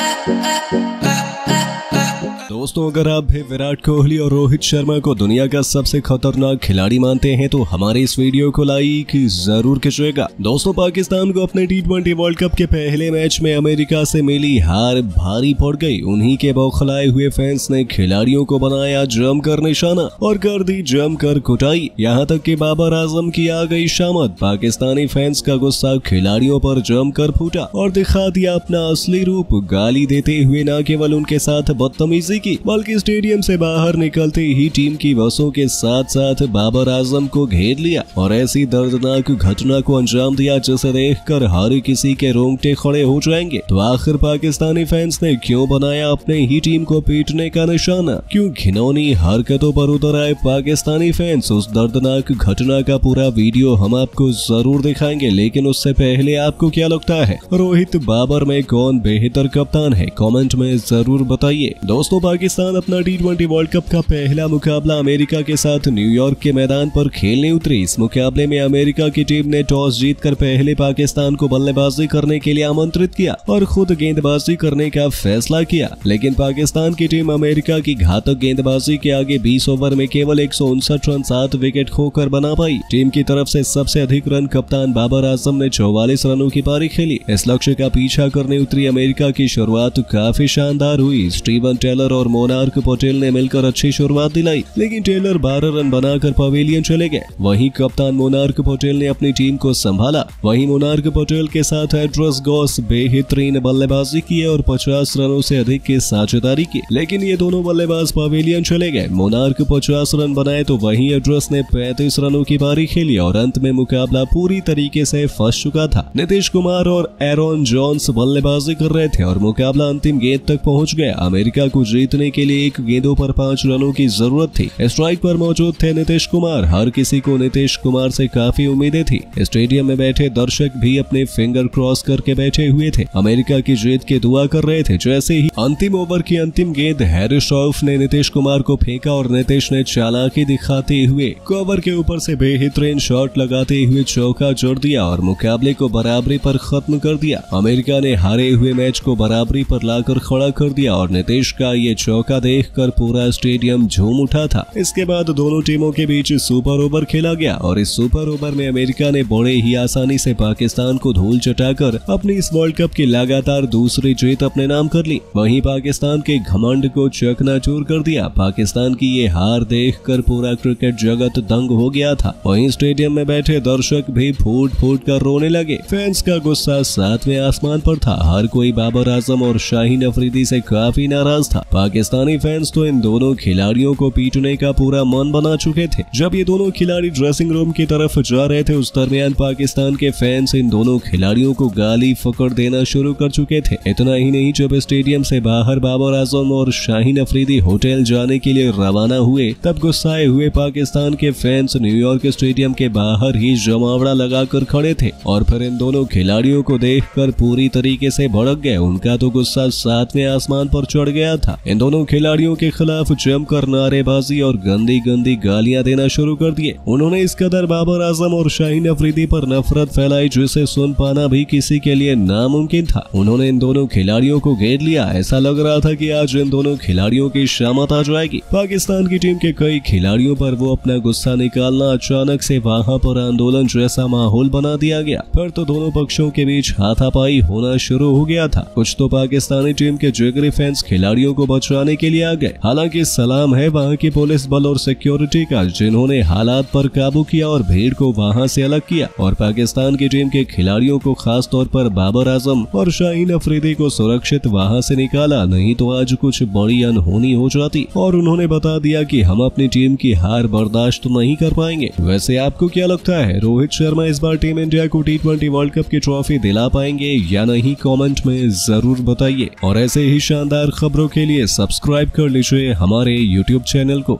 uh, uh. uh. दोस्तों, अगर आप भी विराट कोहली और रोहित शर्मा को दुनिया का सबसे खतरनाक खिलाड़ी मानते हैं तो हमारे इस वीडियो को लाइक ज़रूर खिंचेगा दोस्तों, पाकिस्तान को अपने टी ट्वेंटी वर्ल्ड कप के पहले मैच में अमेरिका से मिली हार भारी पड़ गई। उन्हीं के बौखलाए हुए फैंस ने खिलाड़ियों को बनाया जमकर निशाना और कर दी जमकर कुटाई। यहाँ तक कि बाबर आज़म की आ गई शामत। पाकिस्तानी फैंस का गुस्सा खिलाड़ियों पर जमकर फूटा और दिखा दिया अपना असली रूप। गाली देते हुए न केवल उनके साथ बदतमीजी की, बल्कि स्टेडियम से बाहर निकलते ही टीम की बसों के साथ साथ बाबर आज़म को घेर लिया और ऐसी दर्दनाक घटना को अंजाम दिया, जिसे देखकर हर किसी के रोंगटे खड़े हो जाएँगे। तो आखिर पाकिस्तानी फैंस ने क्यों बनाया अपने ही टीम को पीटने का निशाना? क्यों घिनौनी हरकतों पर उतर आए पाकिस्तानी फैंस उस दर्दनाक घटना का पूरा वीडियो हम आपको ज़रूर दिखाएँगे, लेकिन उससे पहले आपको क्या लगता है? रोहित बाबर में कौन बेहतर कप्तान है? कमेंट में ज़रूर बताइए। दोस्तों पाकिस्तान अपना टी ट्वेंटी वर्ल्ड कप का पहला मुकाबला अमेरिका के साथ न्यूयॉर्क के मैदान पर खेलने उतरी। इस मुकाबले में अमेरिका की टीम ने टॉस जीतकर पहले पाकिस्तान को बल्लेबाजी करने के लिए आमंत्रित किया और खुद गेंदबाजी करने का फैसला किया। लेकिन पाकिस्तान की टीम अमेरिका की घातक गेंदबाजी के आगे 20 ओवर में केवल एक सौ उनसठ रन, सात विकेट खोकर बना पाई। टीम की तरफ़ से सबसे अधिक रन कप्तान बाबर आज़म ने चौवालीस रनों की पारी खेली। इस लक्ष्य का पीछा करने उतरी अमेरिका की शुरुआत काफ़ी शानदार हुई। स्टीवन टेलर और मोनार्क पटेल ने मिलकर अच्छी शुरुआत दिलाई, लेकिन टेलर बारह रन बनाकर पवेलियन चले गए। वहीं कप्तान मोनार्क पटेल ने अपनी टीम को संभाला। वहीं मोनार्क पटेल के साथ एड्रस गॉस बेहतरीन बल्लेबाजी की और 50 रनों से अधिक की साझेदारी की। लेकिन ये दोनों बल्लेबाज पवेलियन चले गए। मोनार्क 50 रन बनाए तो वहीं एड्रस ने 35 रनों की पारी खेली और अंत में मुकाबला पूरी तरीके से फंस चुका था। नीतीश कुमार और एरोन जॉन्स बल्लेबाजी कर रहे थे और मुकाबला अंतिम गेंद तक पहुँच गया अमेरिका को जीतने के लिए एक गेंदों पर पाँच रनों की ज़रूरत थी। स्ट्राइक पर मौजूद थे नीतीश कुमार। हर किसी को नीतीश कुमार से काफ़ी उम्मीदें थी। स्टेडियम में बैठे दर्शक भी अपने फिंगर क्रॉस करके बैठे हुए थे। अमेरिका की जीत की दुआ कर रहे थे। जैसे ही अंतिम ओवर की अंतिम गेंद हैरिस रॉफ ने नीतीश कुमार को फेंका और नीतीश ने चालाकी दिखाते हुए कवर के ऊपर से बेहतरीन शॉट लगाते हुए चौका जोड़ दिया और मुकाबले को बराबरी पर खत्म कर दिया। अमेरिका ने हारे हुए मैच को बराबरी पर लाकर खड़ा कर दिया और नीतीश का ये चौका देखकर पूरा स्टेडियम झूम उठा था। इसके बाद दोनों टीमों के बीच सुपर ओवर खेला गया और इस सुपर ओवर में अमेरिका ने बड़े ही आसानी से पाकिस्तान को धूल चटाकर अपनी इस वर्ल्ड कप की लगातार दूसरी जीत अपने नाम कर ली। वहीं पाकिस्तान के घमंड को चकनाचूर कर दिया। पाकिस्तान की ये हार देखकर पूरा क्रिकेट जगत दंग हो गया था। वहीं स्टेडियम में बैठे दर्शक भी फूट फूट कर रोने लगे। फैंस का गुस्सा सातवें आसमान पर था। हर कोई बाबर आज़म और शाहीन अफरीदी से काफ़ी नाराज़ था। पाकिस्तानी फैंस तो इन दोनों खिलाड़ियों को पीटने का पूरा मन बना चुके थे। जब ये दोनों खिलाड़ी ड्रेसिंग रूम की तरफ़ जा रहे थे, उस दरमियान पाकिस्तान के फैंस इन दोनों खिलाड़ियों को गाली फकड़ देना शुरू कर चुके थे। इतना ही नहीं, जब स्टेडियम से बाहर बाबर आज़म और शाहीन अफरीदी होटल जाने के लिए रवाना हुए, तब गुस्साए हुए पाकिस्तान के फैंस न्यूयॉर्क स्टेडियम के बाहर ही जमावड़ा लगाकर खड़े थे और फिर इन दोनों खिलाड़ियों को देखकर पूरी तरीके से भड़क गए। उनका तो गुस्सा सातवें आसमान पर चढ़ गया था। इन दोनों खिलाड़ियों के खिलाफ जमकर नारेबाजी और गंदी गंदी गालियाँ देना शुरू कर दिए। उन्होंने इस कदर बाबर आज़म और शाहीन अफरीदी पर नफरत फैलाई, जिसे सुन पाना भी किसी के लिए नामुमकिन था। उन्होंने इन दोनों खिलाड़ियों को घेर लिया। ऐसा लग रहा था कि आज इन दोनों खिलाड़ियों की शामत आ जाएगी। पाकिस्तान की टीम के कई खिलाड़ियों पर वो अपना गुस्सा निकालना अचानक से वहाँ पर आंदोलन जैसा माहौल बना दिया गया। फिर तो दोनों पक्षों के बीच हाथापाई होना शुरू हो गया था। कुछ तो पाकिस्तानी टीम के जिगरी फैंस खिलाड़ियों को बचाने के लिए आ गए। हालाँकि सलाम है वहाँ की पुलिस बल और सिक्योरिटी का, जिन्होंने हालात पर काबू किया और भीड़ को वहाँ से अलग किया और पाकिस्तान की टीम के खिलाड़ियों को खास तौर पर बाबर आज़म और शाहीन अफरीदी को सुरक्षित वहाँ से निकाला, नहीं तो आज कुछ बड़ी अनहोनी हो जाती और उन्होंने बता दिया कि हम अपनी टीम की हार बर्दाश्त नहीं कर पाएँगे। वैसे आपको क्या लगता है, रोहित शर्मा इस बार टीम इंडिया को टी ट्वेंटी वर्ल्ड कप की ट्रॉफी दिला पाएँगे या नहीं? कमेंट में ज़रूर बताइए। और ऐसे ही शानदार खबरों के लिए सब्सक्राइब कर लीजिए हमारे यूट्यूब चैनल को।